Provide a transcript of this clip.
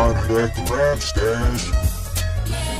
Rap Stash.